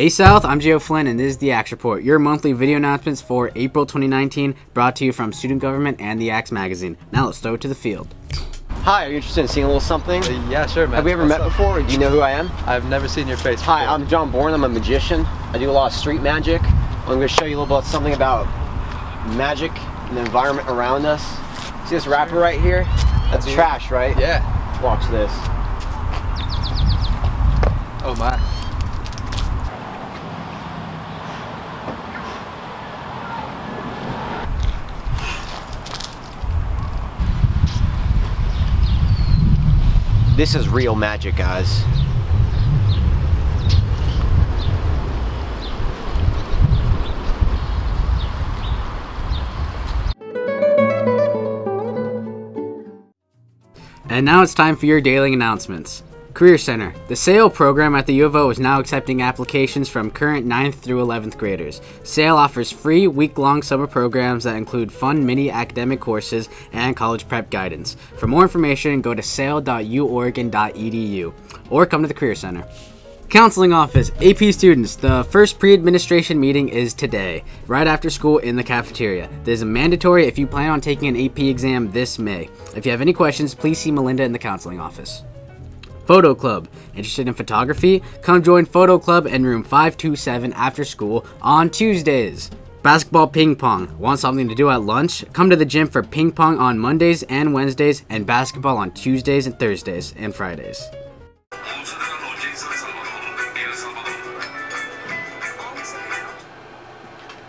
Hey South, I'm Gio Flynn, and this is the Axe Report, your monthly video announcements for April 2019, brought to you from Student Government and the Axe Magazine. Now let's throw it to the field. Hi, are you interested in seeing a little something? Uh, yeah, sure, man. Have we ever What's met up? before? Do you know who I am? I've never seen your face. Hi, before. I'm John Bourne. I'm a magician. I do a lot of street magic. I'm going to show you a little bit something about magic and the environment around us. See this wrapper right here? That's trash, right? Yeah. Watch this. Oh my. This is real magic, guys. And now it's time for your daily announcements. Career Center. The SAIL program at the U of O is now accepting applications from current 9th through 11th graders. SAIL offers free week long summer programs that include fun mini academic courses and college prep guidance. For more information, go to sail.uoregon.edu or come to the Career Center. Counseling Office, AP students, the first pre administration meeting is today, right after school in the cafeteria. This is mandatory if you plan on taking an AP exam this May. If you have any questions, please see Melinda in the counseling office. Photo Club. Interested in photography? Come join Photo Club in room 527 after school on Tuesdays. Basketball ping pong. Want something to do at lunch? Come to the gym for ping pong on Mondays and Wednesdays and basketball on Tuesdays and Thursdays and Fridays.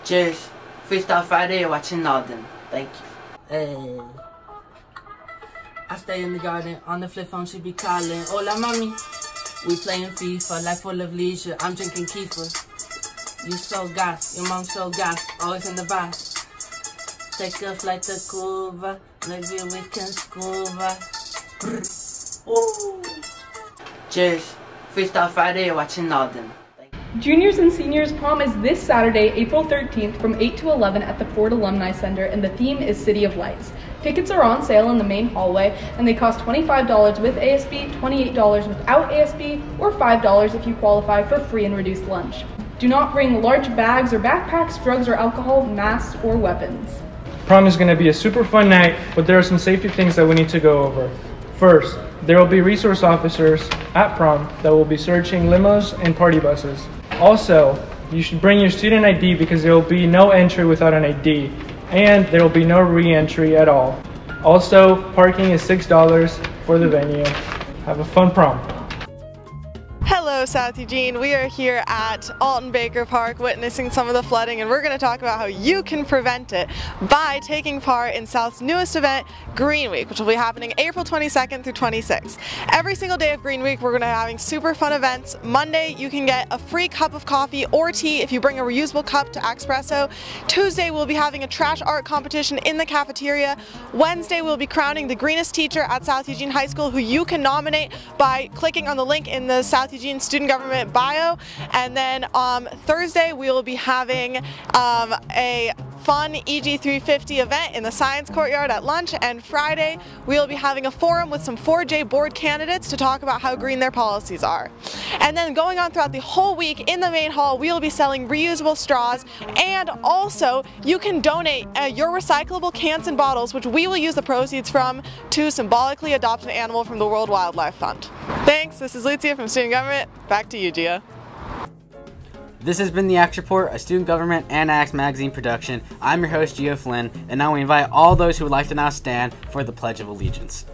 Cheers. Freestyle Friday watching Nalden. Thank you. Hey. I stay in the garden, on the flip phone she be calling. Hola mami. We playing FIFA, life full of leisure. I'm drinking kefir. You so gas, your mom so gas, always in the bath. Take a flight to Cuba, maybe we can scuba. Cheers. Freestyle Friday watching Nalden. Juniors and seniors prom is this Saturday, April 13th from 8 to 11 at the Ford Alumni Center and the theme is City of Lights. Tickets are on sale in the main hallway and they cost $25 with ASB, $28 without ASB, or $5 if you qualify for free and reduced lunch. Do not bring large bags or backpacks, drugs or alcohol, masks, or weapons. Prom is going to be a super fun night, but there are some safety things that we need to go over. First, there will be resource officers at prom that will be searching limos and party buses. Also, you should bring your student ID because there will be no entry without an ID, and there will be no re entry at all. Also, parking is $6 for the venue. Have a fun prom. South Eugene. We are here at Alton Baker Park witnessing some of the flooding, and we're going to talk about how you can prevent it by taking part in South's newest event, Green Week, which will be happening April 22nd through 26th. Every single day of Green Week, we're going to be having super fun events. Monday, you can get a free cup of coffee or tea if you bring a reusable cup to Expresso. Tuesday, we'll be having a trash art competition in the cafeteria. Wednesday, we'll be crowning the greenest teacher at South Eugene High School, who you can nominate by clicking on the link in the South Eugene Student Government bio. And then um, Thursday, we will be having um, a fun EG350 event in the Science Courtyard at lunch. And Friday, we will be having a forum with some 4J board candidates to talk about how green their policies are. And then going on throughout the whole week in the main hall, we will be selling reusable straws. And also, you can donate uh, your recyclable cans and bottles, which we will use the proceeds from to symbolically adopt an animal from the World Wildlife Fund. Thanks, this is Lucia from Student Government. Back to you, Gia. This has been the Axe Report, a student government and Axe magazine production. I'm your host, Gio Flynn, and now we invite all those who would like to now stand for the Pledge of Allegiance.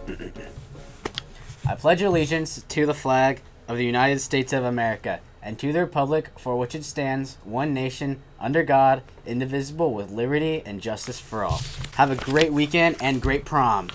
I pledge allegiance to the flag of the United States of America and to the republic for which it stands, one nation, under God, indivisible, with liberty and justice for all. Have a great weekend and great prom.